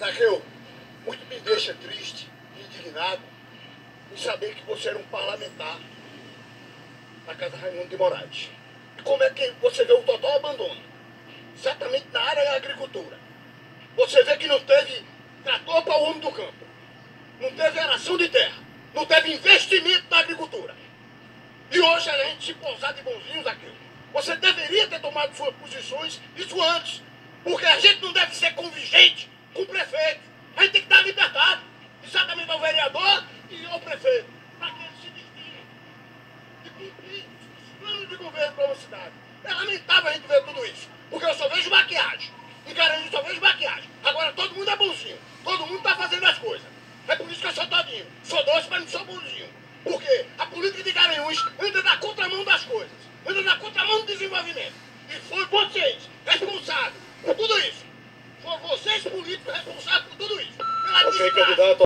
Zaqueu, muito me deixa triste, indignado, em saber que você era um parlamentar da Casa Raimundo de Moraes. E como é que você vê o total abandono? Exatamente na área da agricultura. Você vê que não teve trator para o homem do campo, não teve aração de terra, não teve investimento na agricultura. E hoje a gente se pousar de bonzinhos aqui. Você deveria ter tomado suas posições isso antes. Porque a gente não deve ser convigente com o prefeito. A gente tem que estar libertado. Exatamente ao vereador e ao prefeito. Para que eles se destinem os planos de governo para uma cidade. É lamentável a gente ver tudo isso. Porque eu só vejo maquiagem. Em Garanhuns só vejo maquiagem. Agora todo mundo é bonzinho. Todo mundo está fazendo as coisas. É por isso que eu sou todinho. Sou doce, mas não sou bonzinho. Porque a política de Garanhuns anda na contramão das coisas. Anda na contramão do desenvolvimento. E foi vocês, responsáveis por tudo isso. Foram vocês políticos responsáveis por tudo isso. Pela Ok, desgraça. candidato.